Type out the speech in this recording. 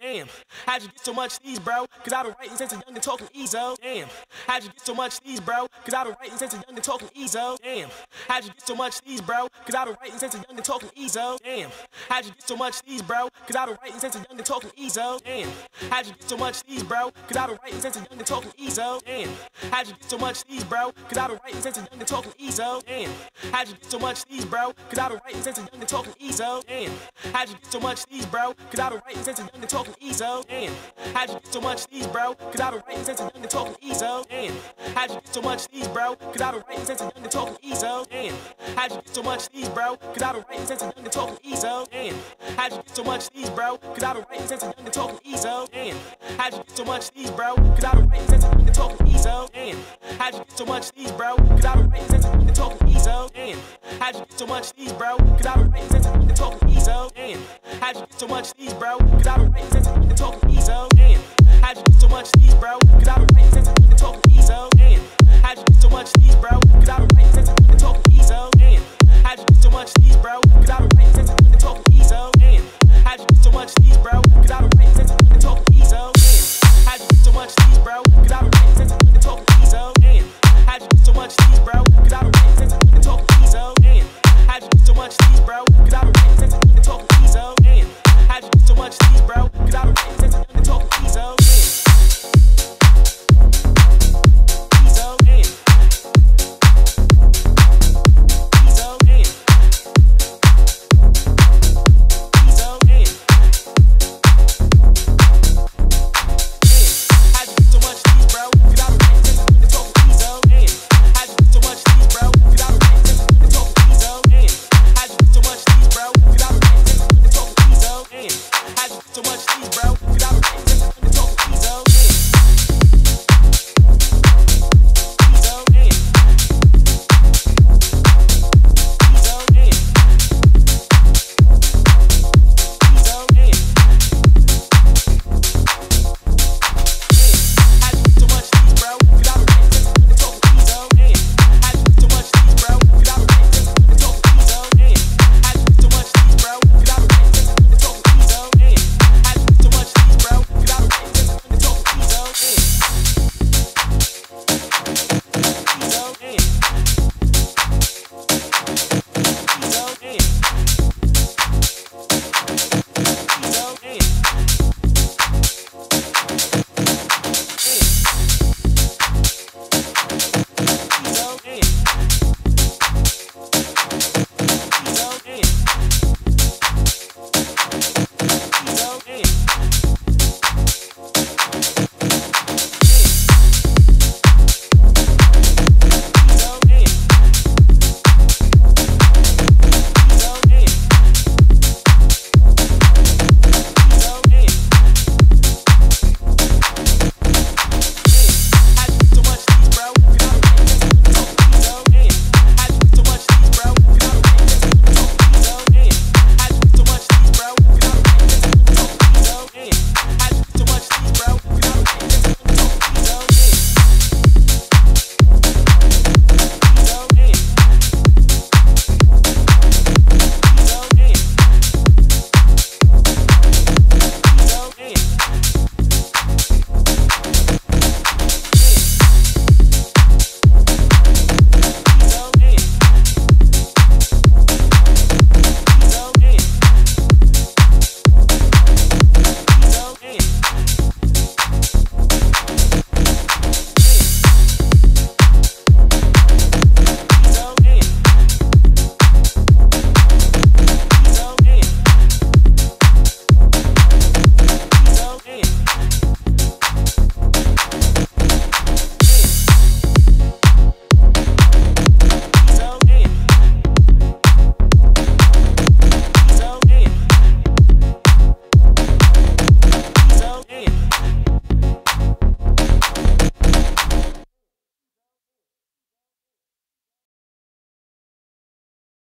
Damn, how'd you get so much these, bro? Cause I've been writing since a young and talking ezo. Oh. Damn, how'd you get so much these, bro? Cause I've been writing since a young and talking ezo. Oh. Damn, how'd you get so much these, bro? Cause I've been writing since a young and talking ezo. Oh. Damn, how'd you get so much these, bro? Cause I've been writing since a young and talking ezo. Damn, how'd you get so much these, bro? Cause I've been writing since a young and talking ezo. Damn, how'd you get so much these, bro? Cause I've been writing since a young and talking ezo. Damn, how'd you get so much these, bro? Cause I've been writing since a young and talking ezo. Damn, how'd you get so much these, bro? Cause I've been writing since a young and talking ezo. Damn, how'd you get so much these, bro? Cause I've been writing since a young and talking ezo. Damn, how'd you get so much these, bro? Cause I've been writing since a young and talking ezo. Damn, how'd you get so much these, bro? Cause I've been writing since a young and talking ezo. Damn, how'd you get so much these, bro? Cause I've been writing since a young and talking ezo. Damn, how'd you get so much these, bro? Cause I've been writing since a young and talking ezo. Damn, how'd you get so much these, bro? Cause I've been writing since so? Damn, how'd you get so much these, bro? Cause I've been writing since I've been talking these, oh. How'd you get so much these, bro? Cause I've been writing since I've been talking these, oh. How'd you get so much these, bro? Cause I've been writing since I've been talking these, oh. How'd you get so much these, bro? Cause I've been writing since I've been talking these, oh. How'd you get so much these, bro? Cause I've been writing since I've been talking these, oh. How'd you get so much these, bro? Cause I've been writing since I've been talking these, oh. How'd you get so much these, bro? Cause I've been